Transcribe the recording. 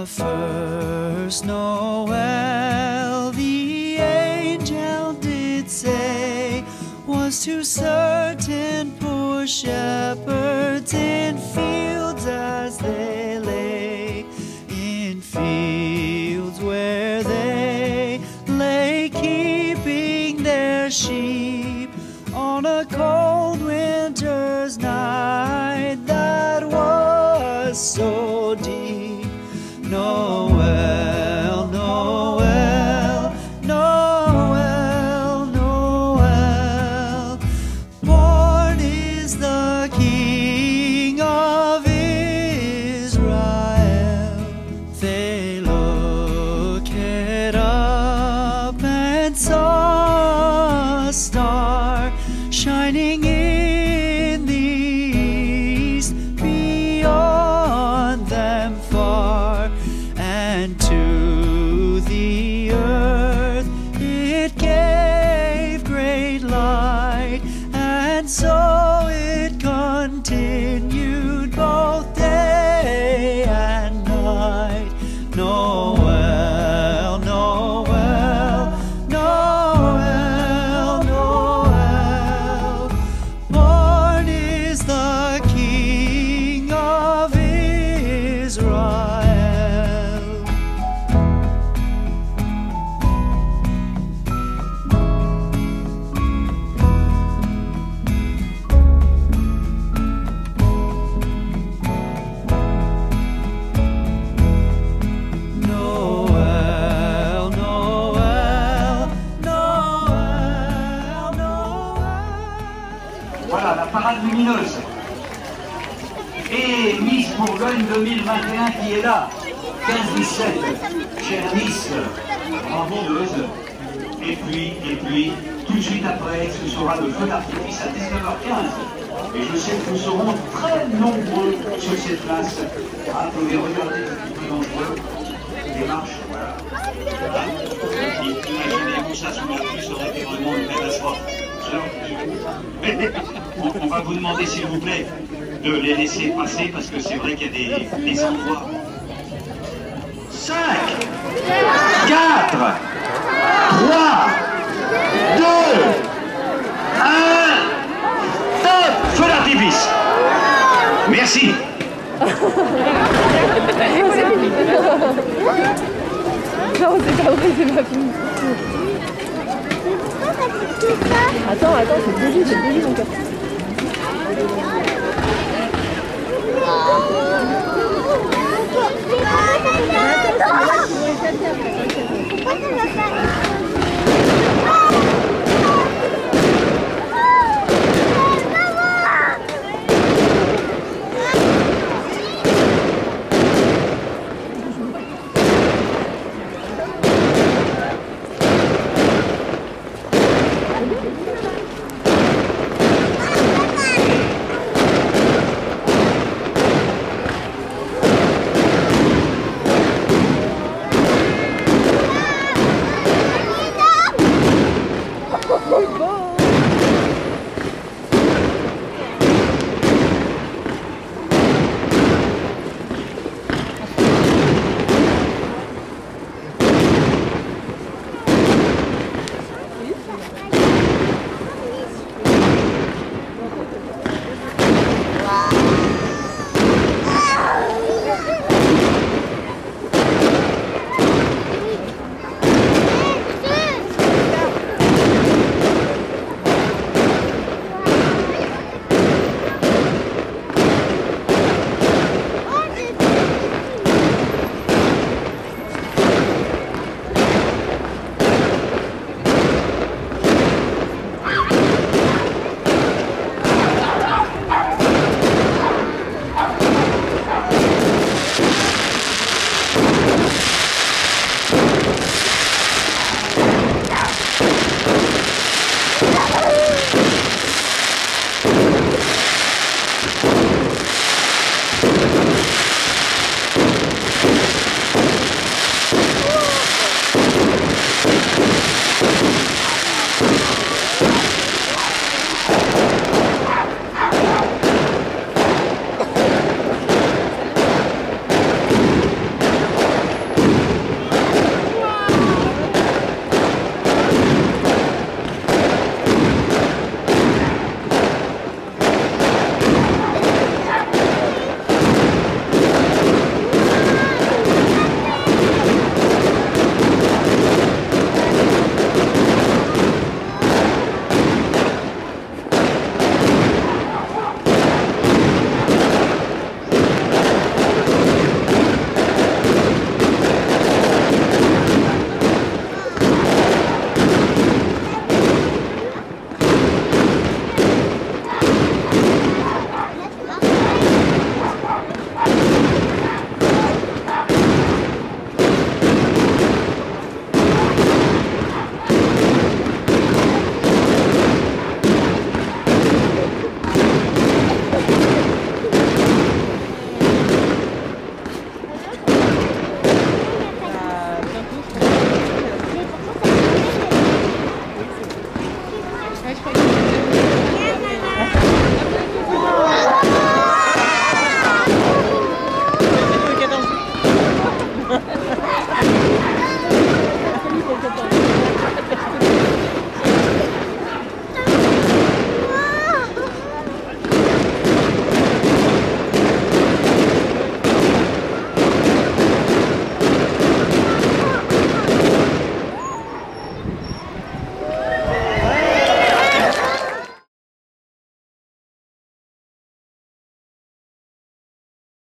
The first Noel the angel did say was to certain poor shepherds in fields as they Et Miss Bourgogne 2021 qui est là. 15-17. Chère Miss, bravos. Et puis, et puis, tout de suite après, ce sera le feu d'artifice à 19h15. Et je sais que nous serons très nombreux sur cette place à applaudir. Regardez un petit peu d'entre eux. Les marches, voilà. Imaginez-vous ça sous la pluie, ça aurait vraiment une belle On, va vous demander, s'il vous plaît, de les laisser passer parce que c'est vrai qu'il y a des, des endroits. 5, 4, 3, 2, 1, top Feu d'artifice Merci Non, c'est pas vrai, c'est pas fini. Attends, attends, c'est le début, c'est le début mon